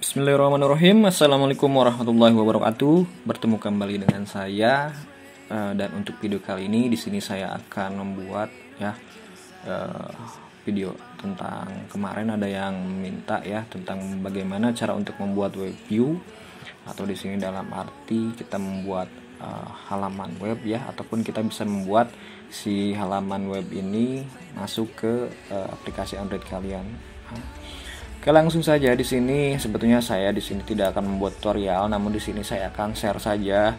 Bismillahirrahmanirrahim. Assalamualaikum warahmatullahi wabarakatuh. Bertemu kembali dengan saya uh, dan untuk video kali ini di sini saya akan membuat ya uh, video tentang kemarin ada yang minta ya tentang bagaimana cara untuk membuat web view atau di sini dalam arti kita membuat uh, halaman web ya ataupun kita bisa membuat si halaman web ini masuk ke aplikasi Android kalian. Oke langsung saja di sini. Sebetulnya saya di sini tidak akan membuat tutorial namun di sini saya akan share saja.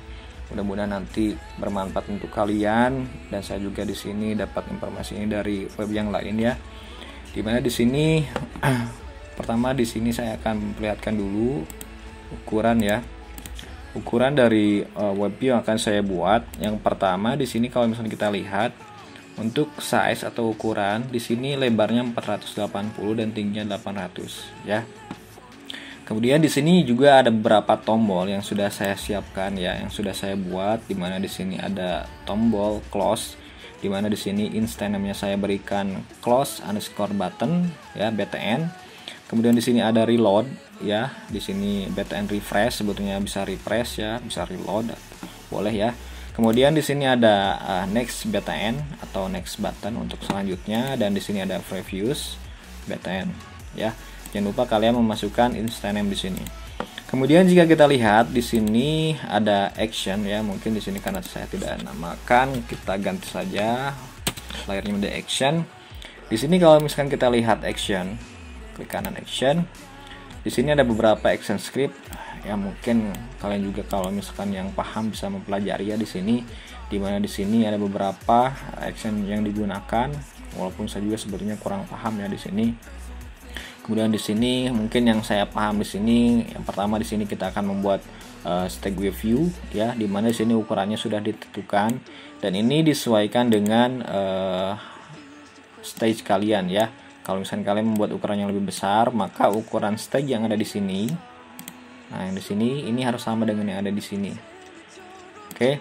Mudah-mudahan nanti bermanfaat untuk kalian dan saya juga di sini dapat informasi ini dari web yang lain ya. Di mana di sini pertama di sini saya akan memperlihatkan dulu ukuran ya. Ukuran dari uh, web yang akan saya buat. Yang pertama di sini kalau misalnya kita lihat untuk size atau ukuran di sini lebarnya 480 dan tingginya 800 ya. Kemudian di sini juga ada beberapa tombol yang sudah saya siapkan ya, yang sudah saya buat di mana di sini ada tombol close di mana di sini namanya saya berikan close underscore button ya BTN. Kemudian di sini ada reload ya, di sini BTN refresh sebetulnya bisa refresh ya, bisa reload boleh ya Kemudian di sini ada uh, next btn atau next button untuk selanjutnya dan di sini ada previews btn ya. Jangan lupa kalian memasukkan name di sini. Kemudian jika kita lihat di sini ada action ya, mungkin di sini karena saya tidak namakan, kita ganti saja layarnya menjadi action. Di sini kalau misalkan kita lihat action, klik kanan action. Di sini ada beberapa action script ya mungkin kalian juga kalau misalkan yang paham bisa mempelajari ya di sini di mana di sini ada beberapa action yang digunakan walaupun saya juga sebetulnya kurang paham ya di sini. Kemudian di sini mungkin yang saya paham di sini yang pertama di sini kita akan membuat uh, stack view ya di mana di sini ukurannya sudah ditentukan. Dan ini disesuaikan dengan uh, stage kalian ya. Kalau misalnya kalian membuat ukuran yang lebih besar maka ukuran stage yang ada di sini Nah, yang di sini ini harus sama dengan yang ada di sini. Oke.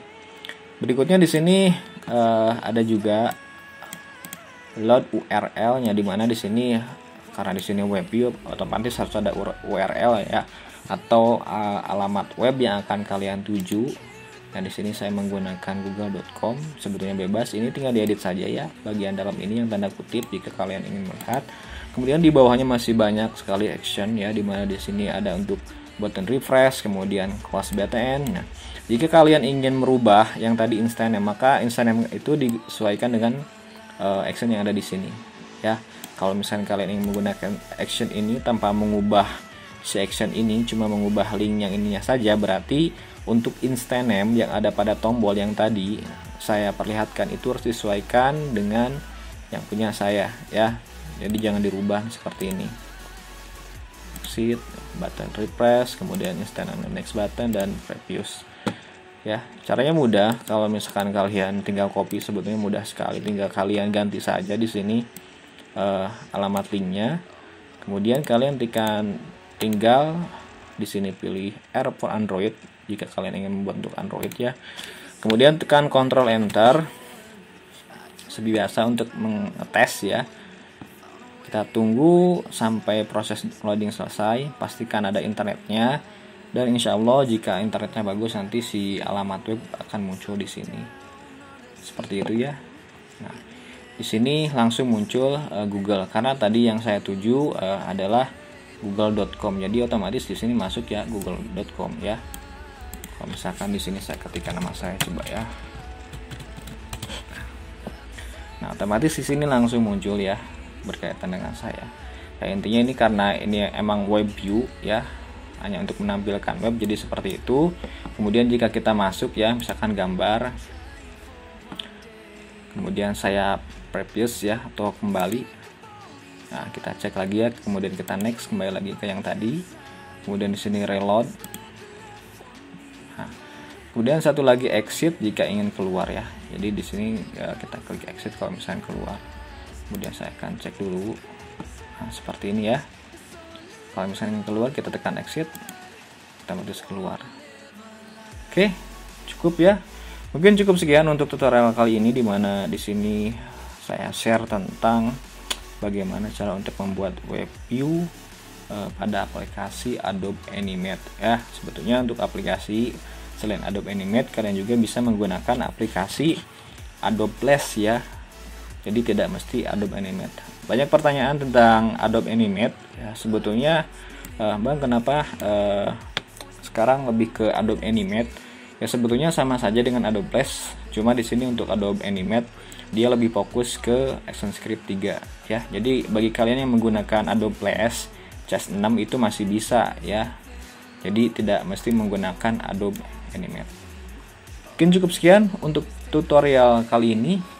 Berikutnya di sini uh, ada juga load URL-nya di mana di sini karena di sini web view otomatis harus ada URL ya atau uh, alamat web yang akan kalian tuju. Nah, di sini saya menggunakan google.com. Sebetulnya bebas, ini tinggal diedit saja ya. Bagian dalam ini yang tanda kutip jika kalian ingin melihat. Kemudian di bawahnya masih banyak sekali action ya di mana di sini ada untuk button refresh, kemudian kelas BTN. Nah, jika kalian ingin merubah yang tadi instant name, maka instant name itu disesuaikan dengan uh, action yang ada di sini. Ya, kalau misalnya kalian ingin menggunakan action ini tanpa mengubah si action ini, cuma mengubah link yang ininya saja, berarti untuk instant name yang ada pada tombol yang tadi saya perlihatkan itu harus disesuaikan dengan yang punya saya ya. Jadi jangan dirubah seperti ini exit button refresh kemudian instant on next button dan previous ya caranya mudah. Kalau misalkan kalian tinggal copy sebetulnya mudah sekali. Tinggal kalian ganti saja di sini uh, alamat linknya. Kemudian kalian tekan tinggal di sini pilih R for Android jika kalian ingin membuat untuk Android ya. Kemudian tekan Ctrl Enter. Seperti biasa untuk mengetes ya kita tunggu sampai proses loading selesai pastikan ada internetnya dan insya Allah jika internetnya bagus nanti si alamat web akan muncul di sini. Seperti itu ya. Nah di sini langsung muncul uh, Google karena tadi yang saya tuju uh, adalah google.com jadi otomatis di sini masuk ya google.com ya. Kalau misalkan di sini saya ketikkan nama saya coba ya. Nah otomatis di sini langsung muncul ya berkaitan dengan saya. Ya intinya ini karena ini emang web view ya. Hanya untuk menampilkan web jadi seperti itu. Kemudian jika kita masuk ya misalkan gambar. Kemudian saya previous ya atau kembali. Nah kita cek lagi ya. Kemudian kita next kembali lagi ke yang tadi. Kemudian di sini reload. Nah, kemudian satu lagi exit jika ingin keluar ya. Jadi di sini ya, kita klik exit kalau misalnya keluar kemudian saya akan cek dulu. Nah, seperti ini ya. Kalau misalnya ingin keluar kita tekan exit. Kita terus keluar. Oke cukup ya. Mungkin cukup sekian untuk tutorial kali ini di mana di sini saya share tentang bagaimana cara untuk membuat web view uh, pada aplikasi Adobe Animate ya. Sebetulnya untuk aplikasi selain Adobe Animate kalian juga bisa menggunakan aplikasi Adobe Flash ya. Jadi tidak mesti Adobe Animate. Banyak pertanyaan tentang Adobe Animate ya sebetulnya uh, Bang kenapa uh, sekarang lebih ke Adobe Animate? Ya sebetulnya sama saja dengan Adobe Flash, cuma di sini untuk Adobe Animate dia lebih fokus ke ActionScript 3 ya. Jadi bagi kalian yang menggunakan Adobe Flash CS 6 itu masih bisa ya. Jadi tidak mesti menggunakan Adobe Animate. Mungkin cukup sekian untuk tutorial kali ini.